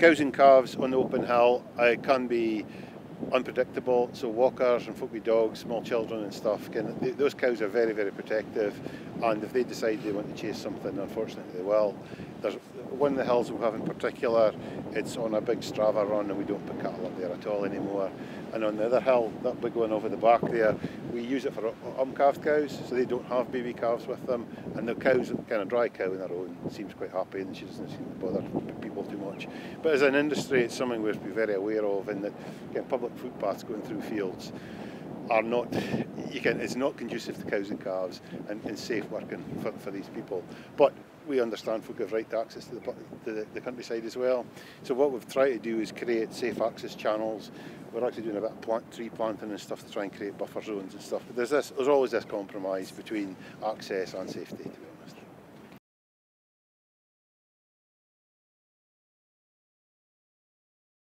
cows and calves on the open hill uh, can be unpredictable. So walkers and folk with dogs, small children and stuff, can, they, those cows are very, very protective. And if they decide they want to chase something, unfortunately they will. There's one of the hills we have in particular, it's on a big Strava run and we don't put cattle up there at all anymore. And on the other hill, that big one over the back there, we use it for uncalved cows, so they don't have baby calves with them. And the cow's kind of dry cow in her own, seems quite happy and she doesn't seem to bother people too much. But as an industry, it's something we have to be very aware of in that getting public footpaths going through fields are not, you can, it's not conducive to cows and calves and, and safe working for, for these people. But we understand folk have right to access to the, the, the countryside as well. So what we've tried to do is create safe access channels. We're actually doing a bit of plant, tree planting and stuff to try and create buffer zones and stuff. But there's this, there's always this compromise between access and safety, to be honest.